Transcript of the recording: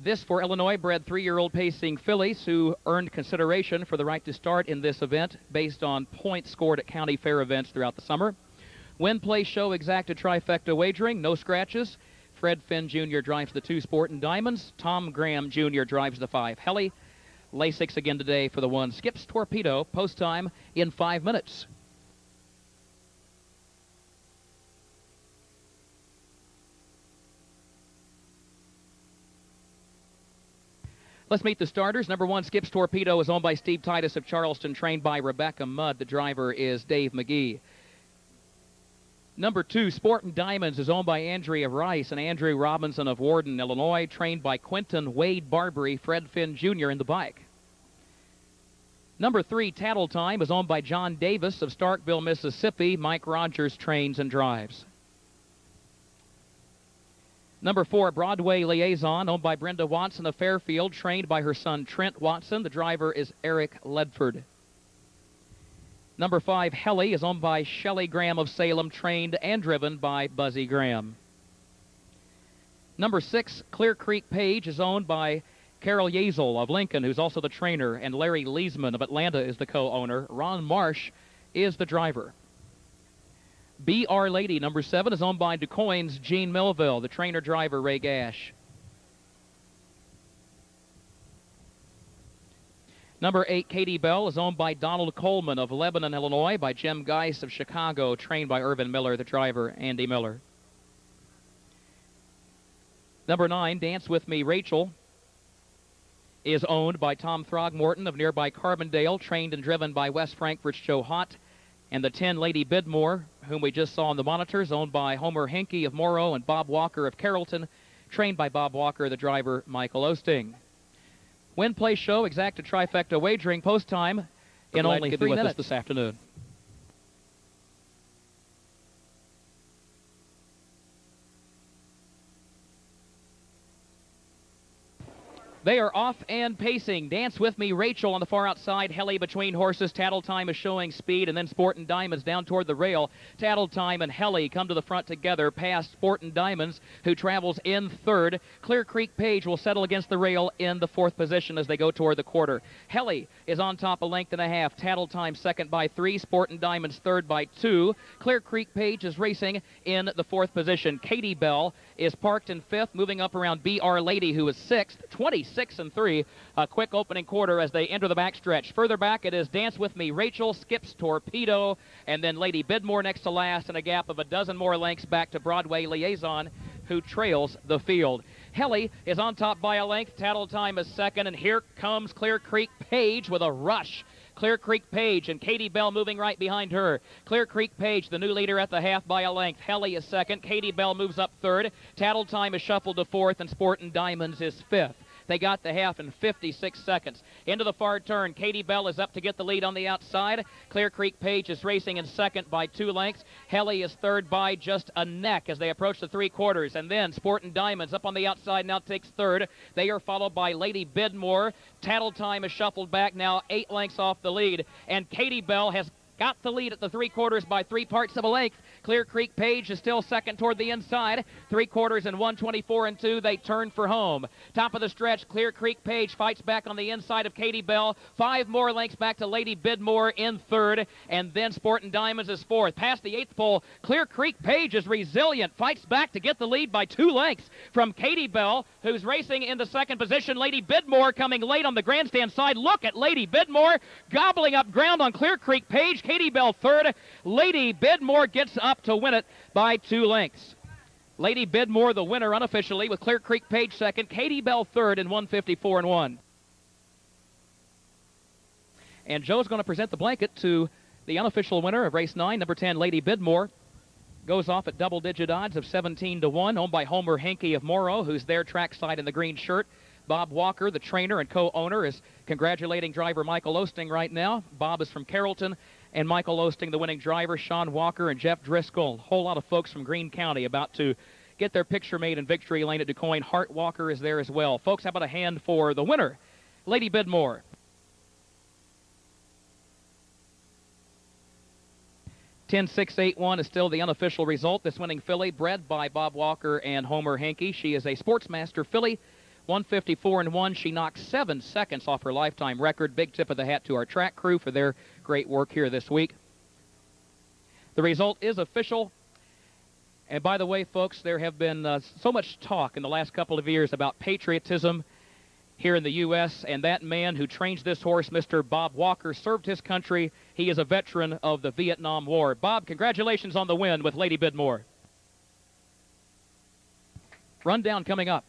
This for Illinois bred three-year-old pacing fillies who earned consideration for the right to start in this event based on points scored at county fair events throughout the summer. Win, play, show, exacta trifecta wagering, no scratches. Fred Finn Jr. drives the two Sporting Diamonds. Tom Graham Jr. drives the five Helly. Lasix again today for the one Skips Torpedo. Post time in five minutes. Let's meet the starters. Number one, Skips Torpedo is owned by Steve Titus of Charleston, trained by Rebecca Mudd. The driver is Dave McGee. Number two, Sporting Diamonds is owned by Andrea Rice and Andrew Robinson of Warden, Illinois, trained by Quentin Wade Barbary, Fred Finn Jr. in the bike. Number three, Tattle Time is owned by John Davis of Starkville, Mississippi. Mike Rogers trains and drives. Number four, Broadway Liaison, owned by Brenda Watson of Fairfield, trained by her son Trent Watson. The driver is Eric Ledford. Number five, Helly, is owned by Shelley Graham of Salem, trained and driven by Buzzy Graham. Number six, Clear Creek Page, is owned by Carol Yazel of Lincoln, who's also the trainer, and Larry Leesman of Atlanta is the co-owner. Ron Marsh is the driver. BR Lady, number seven, is owned by DuQuoin's Gene Melville, the trainer driver Ray Gash. Number eight, Katie Bell, is owned by Donald Coleman of Lebanon, Illinois, by Jim Geis of Chicago, trained by Irvin Miller, the driver, Andy Miller. Number nine, Dance With Me, Rachel, is owned by Tom Throgmorton of nearby Carbondale, trained and driven by West Frankfort's Joe Hott. And the 10 Lady Bidmore, whom we just saw on the monitors, owned by Homer Henke of Morrow and Bob Walker of Carrollton, trained by Bob Walker, the driver Michael Oosting. Win, play, show, exacta trifecta wagering post time in only three minutes this afternoon. They are off and pacing. Dance with me, Rachel on the far outside. Helly between horses. Tattle Time is showing speed, and then Sportin' Diamonds down toward the rail. Tattle Time and Helly come to the front together past Sportin' Diamonds, who travels in third. Clear Creek Page will settle against the rail in the fourth position as they go toward the quarter. Helly is on top a length and a half. Tattle Time second by three. Sportin' Diamonds third by two. Clear Creek Page is racing in the fourth position. Katie Bell is parked in fifth, moving up around BR Lady, who is sixth. 26 and three. A quick opening quarter as they enter the backstretch. Further back, it is Dance With Me. Rachel skips Torpedo, and then Lady Bidmore next to last, and a gap of a dozen more lengths back to Broadway Liaison, who trails the field. Helly is on top by a length. Tattle Time is second, and here comes Clear Creek Page with a rush. Clear Creek Page and Katie Bell moving right behind her. Clear Creek Page, the new leader at the half by a length. Helly is second. Katie Bell moves up third. Tattle Time is shuffled to fourth, and Sportin' Diamonds is fifth. They got the half in 56 seconds. Into the far turn, Katie Bell is up to get the lead on the outside. Clear Creek Page is racing in second by two lengths. Helly is third by just a neck as they approach the three quarters. And then Sportin' Diamonds up on the outside now takes third. They are followed by Lady Bidmore. Tattle Time is shuffled back now eight lengths off the lead. And Katie Bell has got the lead at the three quarters by three parts of a length. Clear Creek Page is still second toward the inside. Three quarters and 124 and 2. They turn for home. Top of the stretch, Clear Creek Page fights back on the inside of Katie Bell. Five more lengths back to Lady Bidmore in third. And then Sportin' Diamonds is fourth. Past the eighth pole, Clear Creek Page is resilient. Fights back to get the lead by two lengths from Katie Bell, who's racing in the second position. Lady Bidmore coming late on the grandstand side. Look at Lady Bidmore gobbling up ground on Clear Creek Page. Katie Bell third. Lady Bidmore gets up to win it by two lengths. Lady Bidmore, the winner unofficially, with Clear Creek Page second. Katie Bell third in 154 and 1. And Joe's going to present the blanket to the unofficial winner of race 9, number 10, Lady Bidmore. Goes off at double digit odds of 17 to 1, owned by Homer Henke of Morrow, who's there trackside in the green shirt. Bob Walker, the trainer and co owner, is congratulating driver Michael Oosting right now. Bob is from Carrollton, and Michael Oosting, the winning driver, Sean Walker, and Jeff Driscoll. A whole lot of folks from Greene County about to get their picture made in victory lane at DuQuoin. Hart Walker is there as well. Folks, how about a hand for the winner, Lady Bidmore? Ten six eight one is still the unofficial result. This winning filly, bred by Bob Walker and Homer Henke. She is a Sportsmaster filly 154 and 1. She knocked seven seconds off her lifetime record. Big tip of the hat to our track crew for their great work here this week. The result is official. And by the way, folks, there have been uh, so much talk in the last couple of years about patriotism here in the U.S., and that man who trains this horse, Mr. Bob Walker, served his country. He is a veteran of the Vietnam War. Bob, congratulations on the win with Lady Bidmore. Rundown coming up.